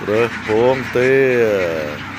Re, tia